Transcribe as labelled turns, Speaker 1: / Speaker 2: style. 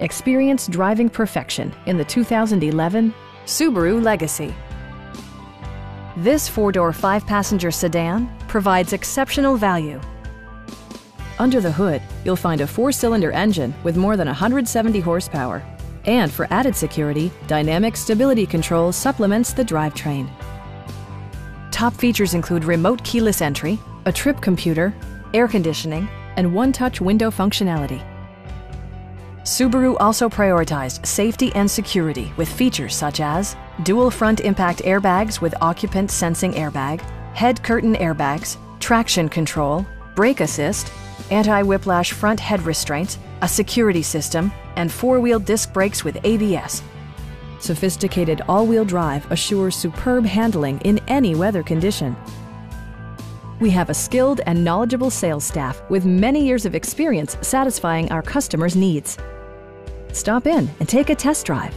Speaker 1: Experience driving perfection in the 2011 Subaru Legacy. This four-door, five-passenger sedan provides exceptional value. Under the hood, you'll find a four-cylinder engine with more than 170 horsepower. And for added security, Dynamic Stability Control supplements the drivetrain. Top features include remote keyless entry, a trip computer, air conditioning, and one-touch window functionality. Subaru also prioritized safety and security with features such as dual front impact airbags with occupant sensing airbag, head curtain airbags, traction control, brake assist, anti-whiplash front head restraints, a security system, and four-wheel disc brakes with ABS. Sophisticated all-wheel drive assures superb handling in any weather condition. We have a skilled and knowledgeable sales staff with many years of experience satisfying our customers' needs. Stop in and take a test drive.